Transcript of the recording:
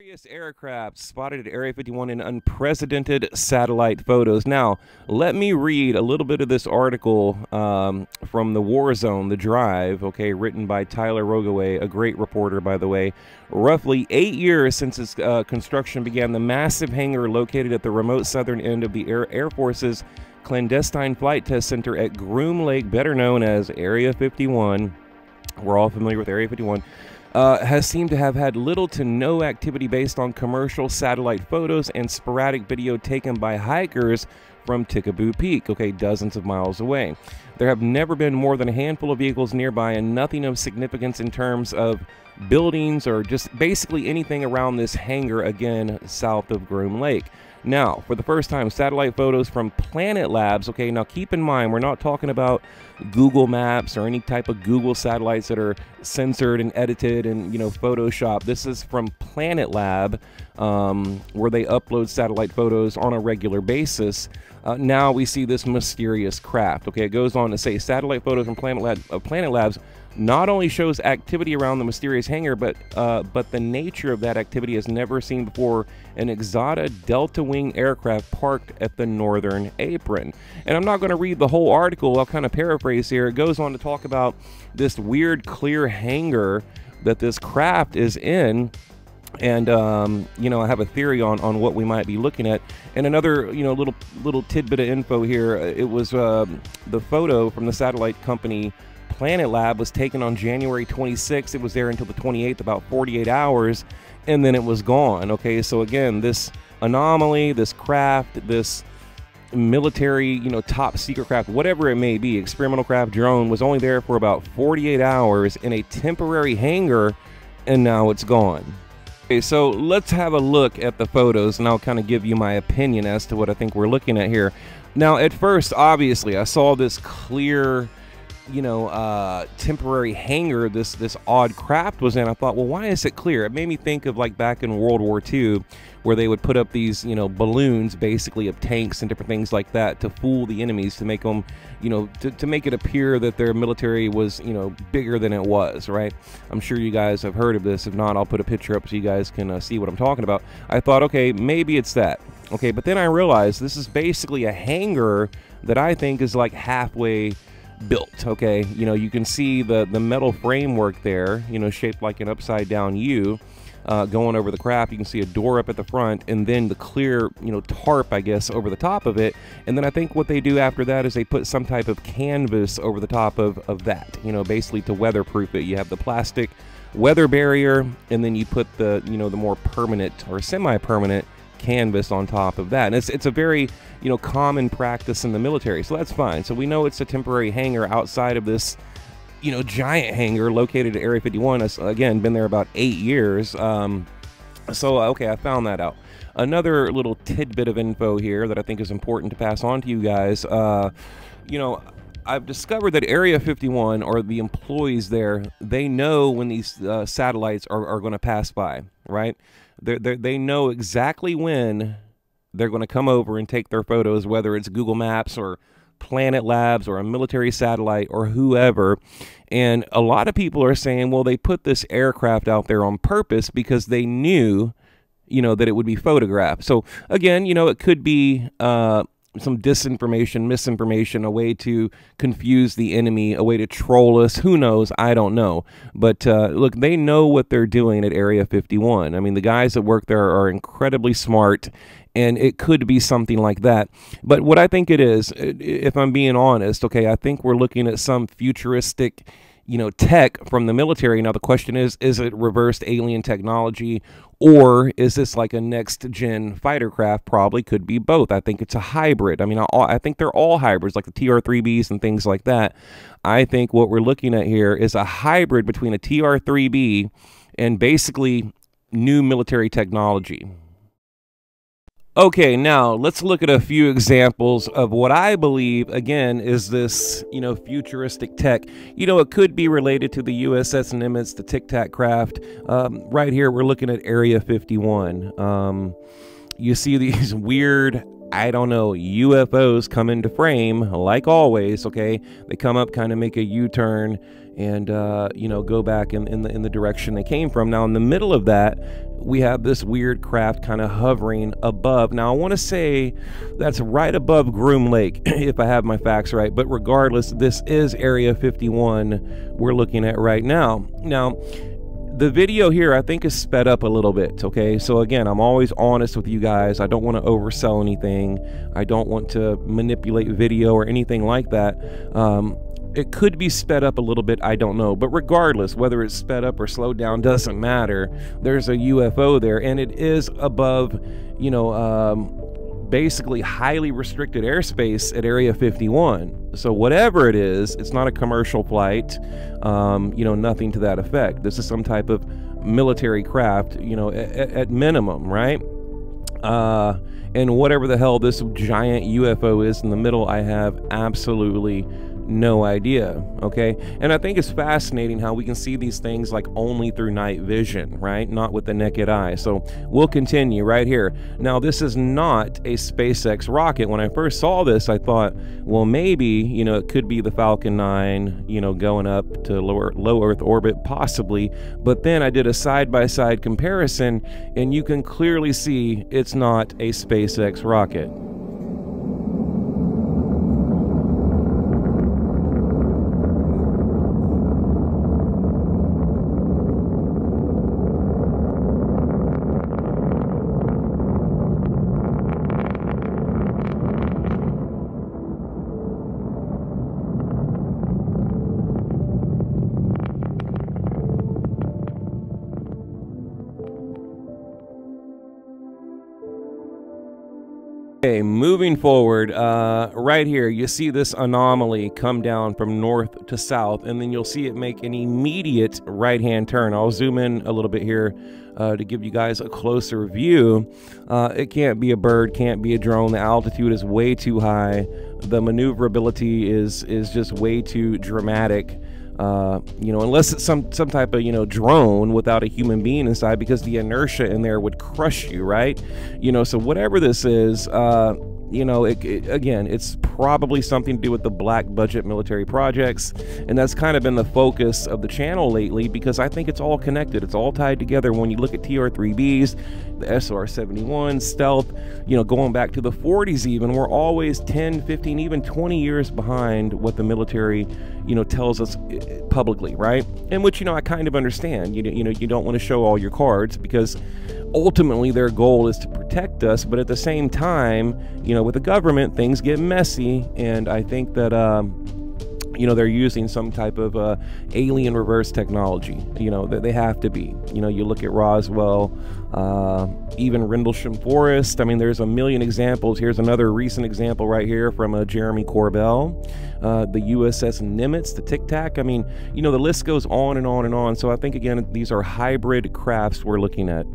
Various aircraft spotted at Area 51 in unprecedented satellite photos. Now, let me read a little bit of this article um, from the War Zone, The Drive, okay, written by Tyler Rogoway, a great reporter, by the way. Roughly eight years since its uh, construction began, the massive hangar located at the remote southern end of the Air, Air Force's clandestine flight test center at Groom Lake, better known as Area 51. We're all familiar with Area 51 uh, has seemed to have had little to no activity based on commercial satellite photos and sporadic video taken by hikers from Tikaboo Peak, okay, dozens of miles away. There have never been more than a handful of vehicles nearby and nothing of significance in terms of buildings or just basically anything around this hangar, again, south of Groom Lake. Now, for the first time, satellite photos from Planet Labs. Okay, now keep in mind, we're not talking about Google Maps or any type of Google satellites that are censored and edited and, you know, Photoshop. This is from Planet Lab, um, where they upload satellite photos on a regular basis. Uh, now we see this mysterious craft. Okay, it goes on to say satellite photos from Planet, Lab, uh, Planet Labs not only shows activity around the mysterious hangar, but uh, but the nature of that activity is never seen before. An Exata Delta Wing aircraft parked at the northern apron. And I'm not going to read the whole article. I'll kind of paraphrase here. It goes on to talk about this weird clear hangar that this craft is in and um, you know I have a theory on on what we might be looking at. And another you know little little tidbit of info here. It was uh, the photo from the satellite company Planet Lab was taken on January 26th. It was there until the 28th, about 48 hours, and then it was gone. Okay, so again, this anomaly, this craft, this military, you know, top secret craft, whatever it may be, experimental craft drone was only there for about 48 hours in a temporary hangar, and now it's gone. Okay, so let's have a look at the photos, and I'll kind of give you my opinion as to what I think we're looking at here. Now, at first, obviously, I saw this clear you know, uh, temporary hangar this this odd craft was in. I thought, well, why is it clear? It made me think of like back in World War II, where they would put up these you know balloons, basically of tanks and different things like that, to fool the enemies, to make them, you know, to, to make it appear that their military was you know bigger than it was. Right? I'm sure you guys have heard of this. If not, I'll put a picture up so you guys can uh, see what I'm talking about. I thought, okay, maybe it's that. Okay, but then I realized this is basically a hangar that I think is like halfway built. Okay, you know you can see the the metal framework there, you know, shaped like an upside down U. Uh, going over the craft, you can see a door up at the front, and then the clear, you know, tarp, I guess, over the top of it. And then I think what they do after that is they put some type of canvas over the top of, of that, you know, basically to weatherproof it. You have the plastic weather barrier, and then you put the, you know, the more permanent or semi-permanent canvas on top of that. And it's, it's a very, you know, common practice in the military. So that's fine. So we know it's a temporary hangar outside of this, you know, giant hangar located at Area 51. It's, again, been there about eight years. Um, so, okay, I found that out. Another little tidbit of info here that I think is important to pass on to you guys. Uh, you know, I've discovered that Area 51 or the employees there, they know when these uh, satellites are, are going to pass by, right? They're, they're, they know exactly when they're going to come over and take their photos, whether it's Google Maps or Planet Labs or a military satellite or whoever. And a lot of people are saying, well, they put this aircraft out there on purpose because they knew, you know, that it would be photographed. So again, you know, it could be uh, some disinformation, misinformation, a way to confuse the enemy, a way to troll us. Who knows? I don't know. But uh, look, they know what they're doing at Area 51. I mean, the guys that work there are incredibly smart, and it could be something like that. But what I think it is, if I'm being honest, okay, I think we're looking at some futuristic you know tech from the military now the question is is it reversed alien technology or is this like a next gen fighter craft? Probably could be both. I think it's a hybrid. I mean I, I think they're all hybrids like the tr3bs and things like that. I think what we're looking at here is a hybrid between a tr3b and basically new military technology Okay, now let's look at a few examples of what I believe, again, is this, you know, futuristic tech. You know, it could be related to the USS Nimitz, the Tic Tac craft. Um, right here, we're looking at Area 51. Um, you see these weird I don't know, UFOs come into frame, like always, okay? They come up, kind of make a U turn, and, uh, you know, go back in, in, the, in the direction they came from. Now, in the middle of that, we have this weird craft kind of hovering above. Now, I want to say that's right above Groom Lake, if I have my facts right. But regardless, this is Area 51 we're looking at right now. Now, the video here I think is sped up a little bit okay so again I'm always honest with you guys I don't want to oversell anything I don't want to manipulate video or anything like that um, it could be sped up a little bit, I don't know. But regardless, whether it's sped up or slowed down doesn't matter. There's a UFO there, and it is above, you know, um, basically highly restricted airspace at Area 51. So whatever it is, it's not a commercial flight, um, you know, nothing to that effect. This is some type of military craft, you know, at, at minimum, right? Uh, and whatever the hell this giant UFO is in the middle, I have absolutely no idea. Okay. And I think it's fascinating how we can see these things like only through night vision, right? Not with the naked eye. So we'll continue right here. Now, this is not a SpaceX rocket. When I first saw this, I thought, well, maybe, you know, it could be the Falcon 9, you know, going up to lower, low Earth orbit, possibly. But then I did a side by side comparison, and you can clearly see it's not a SpaceX rocket. Okay, moving forward, uh, right here, you see this anomaly come down from north to south, and then you'll see it make an immediate right-hand turn. I'll zoom in a little bit here uh, to give you guys a closer view. Uh, it can't be a bird, can't be a drone. The altitude is way too high. The maneuverability is is just way too dramatic. Uh, you know, unless it's some some type of you know drone without a human being inside, because the inertia in there would crush you, right? You know, so whatever this is, uh, you know, it, it, again, it's probably something to do with the black budget military projects, and that's kind of been the focus of the channel lately because I think it's all connected. It's all tied together. When you look at TR3Bs, the SR-71, stealth, you know, going back to the 40s even, we're always 10, 15, even 20 years behind what the military, you know, tells us eh, publicly, right? And which, you know, I kind of understand. You, you know, you don't want to show all your cards because ultimately their goal is to protect us but at the same time you know with the government things get messy and i think that um, you know they're using some type of uh, alien reverse technology you know that they have to be. You know you look at roswell uh, even rendlesham forest. I mean there's a million examples. Here's another recent example right here from uh, jeremy corbell uh, the uss nimitz the tic tac. I mean you know the list goes on and on and on. So i think again these are hybrid crafts we're looking at